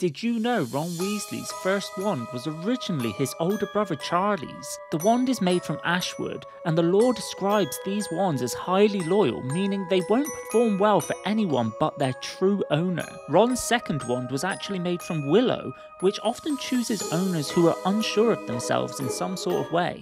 Did you know Ron Weasley's first wand was originally his older brother Charlie's? The wand is made from ashwood, and the lore describes these wands as highly loyal, meaning they won't perform well for anyone but their true owner. Ron's second wand was actually made from willow, which often chooses owners who are unsure of themselves in some sort of way.